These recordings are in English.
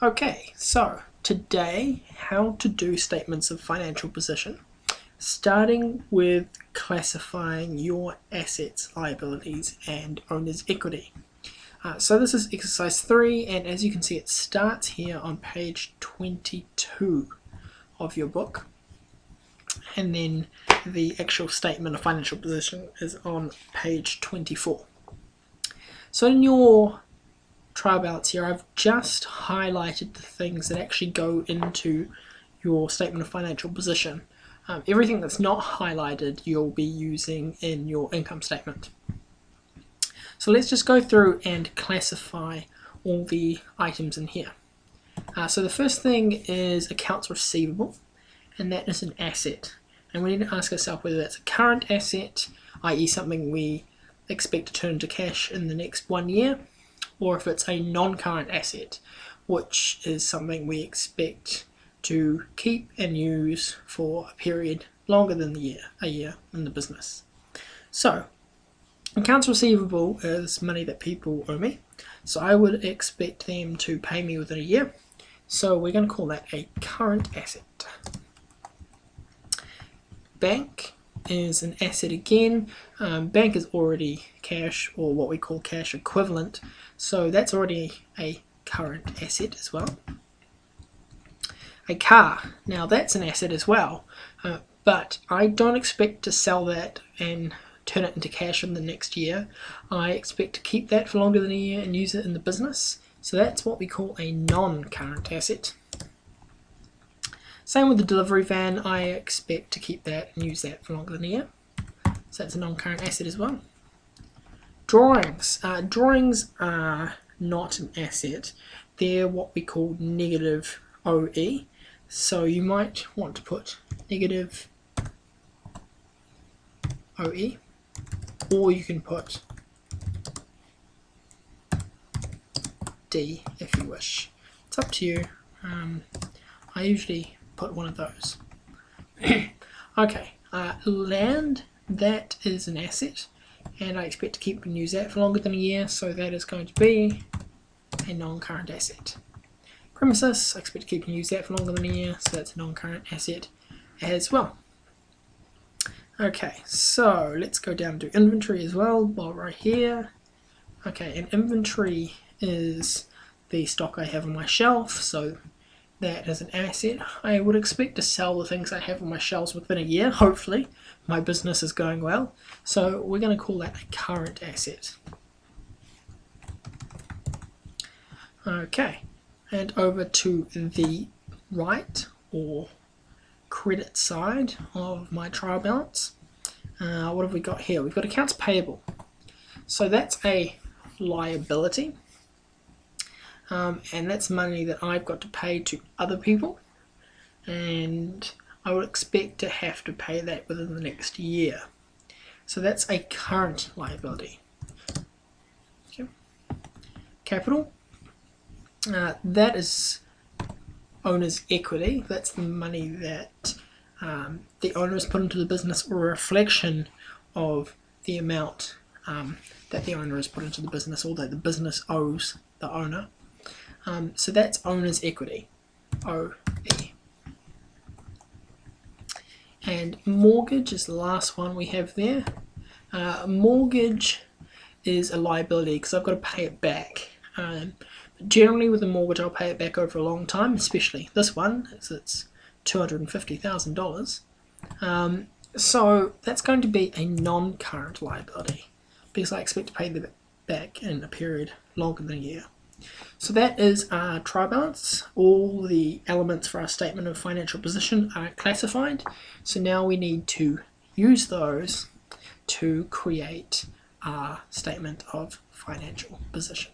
Okay, so today, how to do statements of financial position, starting with classifying your assets, liabilities, and owner's equity. Uh, so this is exercise 3, and as you can see, it starts here on page 22 of your book, and then the actual statement of financial position is on page 24. So in your trial balance here, I've just highlighted the things that actually go into your statement of financial position. Um, everything that's not highlighted you'll be using in your income statement. So let's just go through and classify all the items in here. Uh, so the first thing is accounts receivable, and that is an asset. And we need to ask ourselves whether that's a current asset, i.e. something we expect to turn into cash in the next one year, or if it's a non-current asset, which is something we expect to keep and use for a period longer than the year, a year in the business. So, accounts receivable is money that people owe me, so I would expect them to pay me within a year. So we're going to call that a current asset. Bank is an asset again. Um, bank is already cash or what we call cash equivalent. So that's already a current asset as well. A car, now that's an asset as well, uh, but I don't expect to sell that and turn it into cash in the next year. I expect to keep that for longer than a year and use it in the business. So that's what we call a non-current asset. Same with the delivery van, I expect to keep that and use that for longer than a year. So that's a non-current asset as well. Drawings. Uh, drawings are not an asset. They're what we call negative OE. So you might want to put negative OE or you can put D if you wish. It's up to you. Um, I usually put one of those. okay, uh, land, that is an asset and I expect to keep and use that for longer than a year, so that is going to be a non-current asset. Premises, I expect to keep and use that for longer than a year, so that's a non-current asset as well. Okay, so let's go down to inventory as well, while right here. Okay, and inventory is the stock I have on my shelf, so that is an asset. I would expect to sell the things I have on my shelves within a year, hopefully. My business is going well. So we're going to call that a current asset. Okay, and over to the right or credit side of my trial balance. Uh, what have we got here? We've got accounts payable. So that's a liability um, and that's money that I've got to pay to other people and I would expect to have to pay that within the next year. So that's a current liability. Okay. Capital, uh, that is owner's equity. That's the money that um, the owner has put into the business or a reflection of the amount um, that the owner has put into the business or that the business owes the owner. Um, so that's owner's equity, OE. And mortgage is the last one we have there. Uh, mortgage is a liability because I've got to pay it back. Um, generally with a mortgage I'll pay it back over a long time, especially this one, as it's $250,000. Um, so that's going to be a non-current liability because I expect to pay it back in a period longer than a year. So that is our trial balance. All the elements for our statement of financial position are classified. So now we need to use those to create our statement of financial position.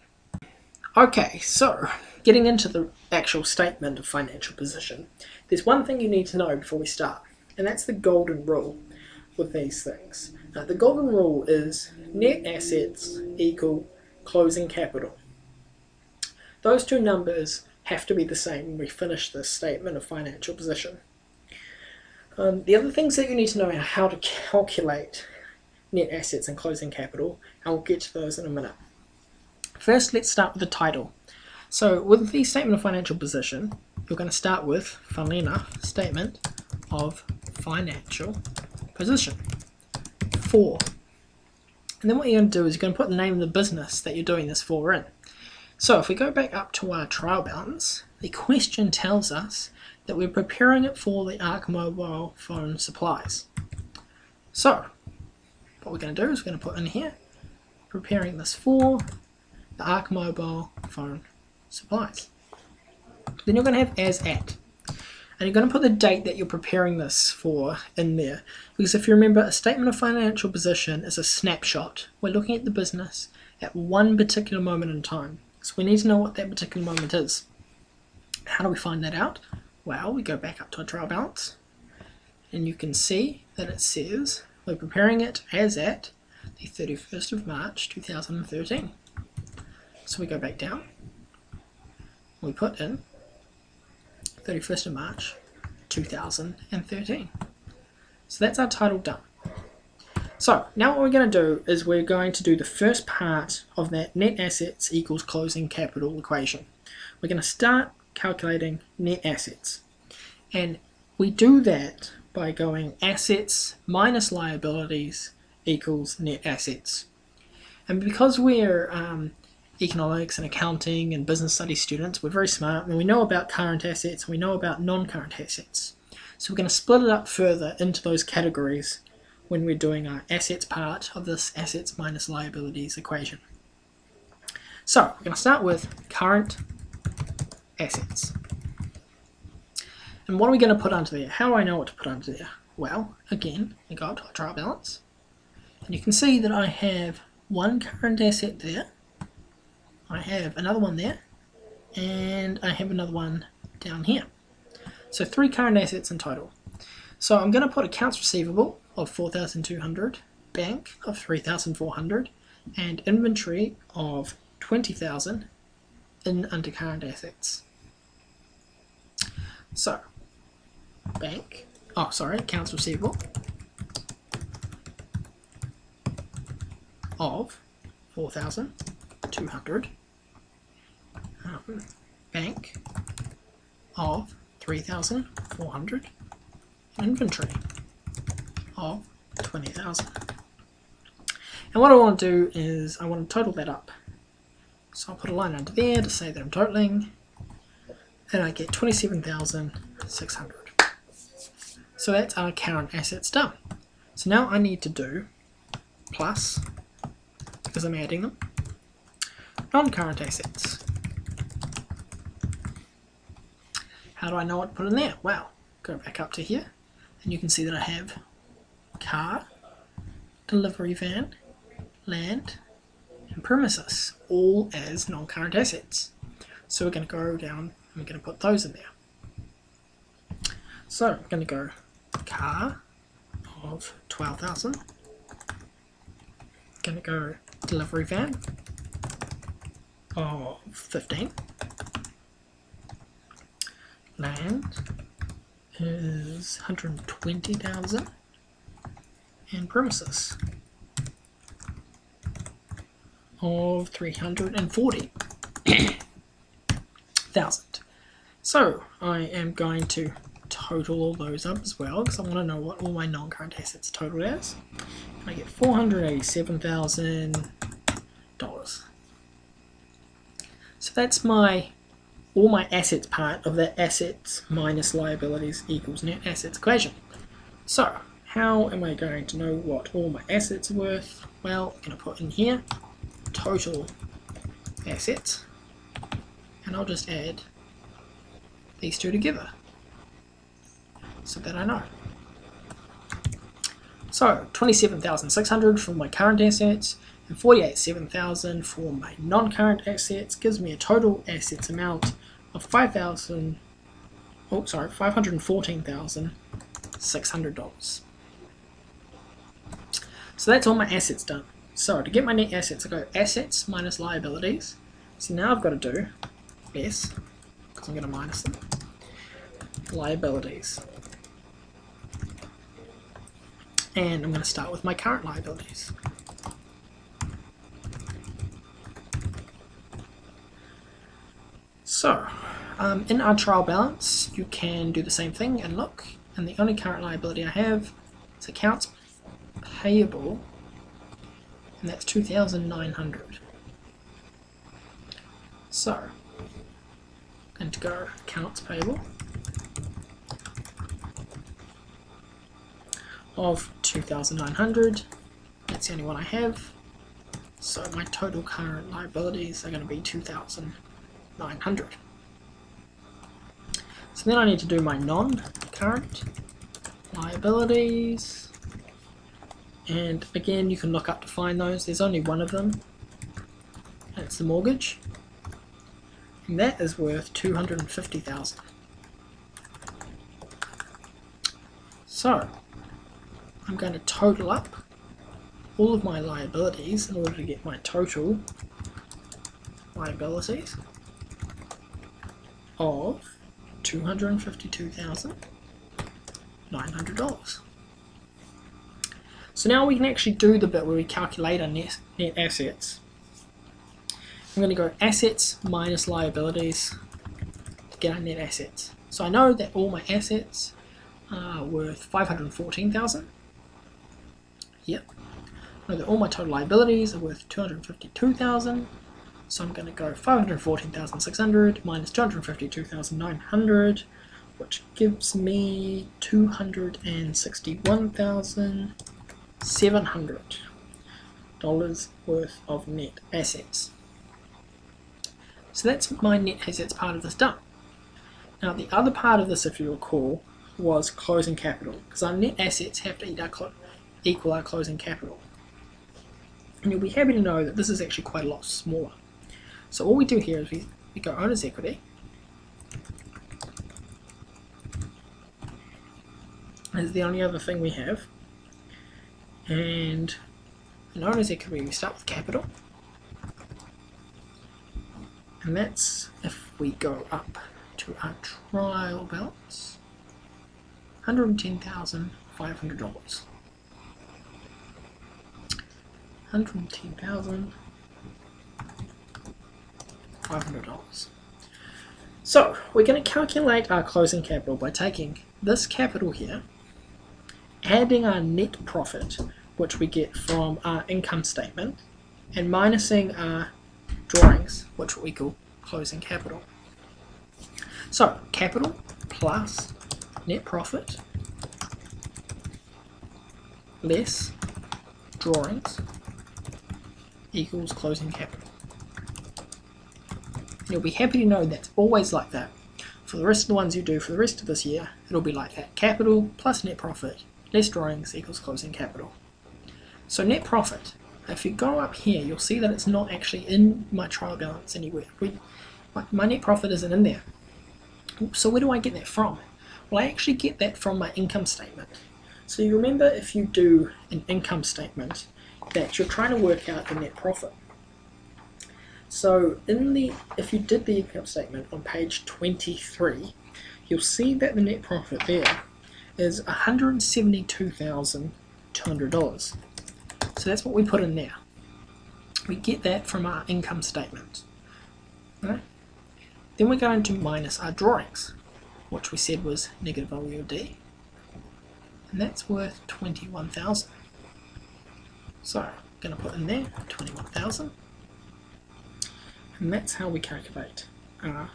Okay, so getting into the actual statement of financial position, there's one thing you need to know before we start, and that's the golden rule with these things. Now, the golden rule is net assets equal closing capital. Those two numbers have to be the same when we finish this statement of financial position. Um, the other things that you need to know are how to calculate net assets and closing capital, and we'll get to those in a minute. First, let's start with the title. So with the statement of financial position, you're going to start with, funnily enough, statement of financial position. Four. And then what you're going to do is you're going to put the name of the business that you're doing this for in. So if we go back up to our trial balance, the question tells us that we're preparing it for the ARC mobile phone supplies. So what we're going to do is we're going to put in here, preparing this for the ARC mobile phone supplies. Then you're going to have as at. And you're going to put the date that you're preparing this for in there. Because if you remember, a statement of financial position is a snapshot. We're looking at the business at one particular moment in time. So we need to know what that particular moment is. How do we find that out? Well, we go back up to our trial balance. And you can see that it says we're preparing it as at the 31st of March 2013. So we go back down. We put in 31st of March 2013. So that's our title done. So now what we're going to do is we're going to do the first part of that net assets equals closing capital equation. We're going to start calculating net assets. And we do that by going assets minus liabilities equals net assets. And because we're um, economics and accounting and business studies students, we're very smart and we know about current assets and we know about non-current assets. So we're going to split it up further into those categories when we're doing our assets part of this assets minus liabilities equation. So we're going to start with current assets. And what are we going to put under there? How do I know what to put under there? Well, again, I go up to our trial balance, and you can see that I have one current asset there, I have another one there, and I have another one down here. So three current assets in total. So I'm going to put accounts receivable of 4,200, bank of 3,400, and inventory of 20,000 in under current assets. So, bank, oh sorry, accounts receivable of 4,200 um, bank of 3,400 inventory of 20,000 and what I want to do is I want to total that up. So I'll put a line under there to say that I'm totaling and I get 27,600 so that's our current assets done. So now I need to do plus because I'm adding them non-current assets. How do I know what to put in there? Well, go back up to here and you can see that I have car, delivery van, land, and premises, all as non-current assets. So we're going to go down and we're going to put those in there. So I'm going to go car of 12,000. Going to go delivery van of 15 land is 120,000 and premises of 340,000. So I am going to total all those up as well because I want to know what all my non-current assets total as. I get $487,000. So that's my all my assets part of the assets minus liabilities equals net assets equation. So, how am I going to know what all my assets are worth? Well, I'm going to put in here total assets, and I'll just add these two together so that I know. So, 27,600 for my current assets, and 48,700 for my non-current assets gives me a total assets amount of 5,000, oh sorry, $514,600. So that's all my assets done. So to get my net assets, I go assets minus liabilities. So now I've got to do S, because I'm going to minus them, liabilities. And I'm going to start with my current liabilities. So, um, in our trial balance, you can do the same thing and look, and the only current liability I have is accounts payable, and that's 2,900. So, and to go accounts payable of 2,900. That's the only one I have. So my total current liabilities are going to be 2,900. So then I need to do my non-current liabilities. And again, you can look up to find those. There's only one of them. That's the mortgage. And that is worth 250,000. So, I'm going to total up all of my liabilities in order to get my total liabilities of $252,900. So now we can actually do the bit where we calculate our net, net assets. I'm going to go assets minus liabilities to get our net assets. So I know that all my assets are worth 514,000 Yep. I Know that all my total liabilities are worth 252,000. So I'm going to go 514,600 minus 252,900, which gives me 261,700 dollars worth of net assets. So that's my net assets part of this done. Now the other part of this, if you recall, was closing capital, because our net assets have to our equal our closing capital. And you'll be happy to know that this is actually quite a lot smaller. So all we do here is we, we go owner's equity, is the only other thing we have. And in owner's equity we start with capital. And that's if we go up to our trial balance, $110,500. $110,500. So, we're going to calculate our closing capital by taking this capital here, adding our net profit, which we get from our income statement, and minusing our drawings, which we call closing capital. So, capital plus net profit less drawings equals closing capital. You'll be happy to know that's always like that. For the rest of the ones you do for the rest of this year, it'll be like that. Capital plus net profit less drawings equals closing capital. So net profit, if you go up here, you'll see that it's not actually in my trial balance anywhere. We, my, my net profit isn't in there. So where do I get that from? Well, I actually get that from my income statement. So you remember if you do an income statement, that you're trying to work out the net profit. So in the if you did the income statement on page 23, you'll see that the net profit there is $172,200. So that's what we put in there. We get that from our income statement. Right? Then we go into minus our drawings, which we said was negative LUD. And that's worth 21,000. So I'm going to put in there 21,000 and that's how we calculate our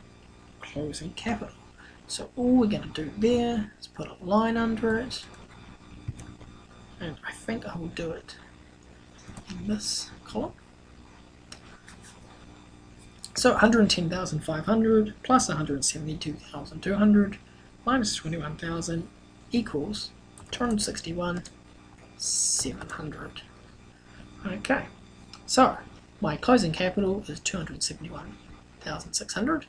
closing capital. So all we're going to do there is put a line under it and I think I will do it in this column. So 110,500 plus 172,200 minus 21,000 equals 261 700. Okay, so my closing capital is 271,600.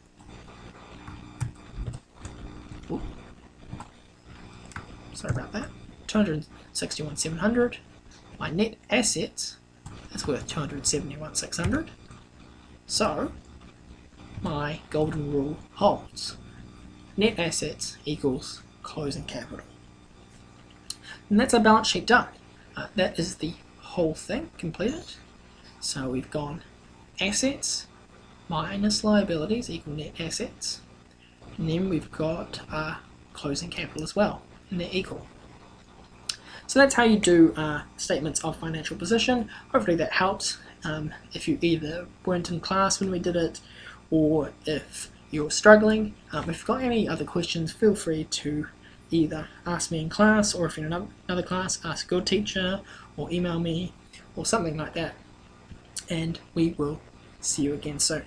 Sorry about that. 261,700. My net assets is worth 271,600. So, my golden rule holds. Net assets equals closing capital. And that's our balance sheet done. Uh, that is the whole thing completed. So we've gone assets minus liabilities equal net assets. And then we've got uh, closing capital as well, and they're equal. So that's how you do uh, statements of financial position. Hopefully that helps. Um, if you either weren't in class when we did it, or if you're struggling, um, if you've got any other questions, feel free to either ask me in class, or if you're in another class, ask your teacher, or email me, or something like that. And we will see you again soon.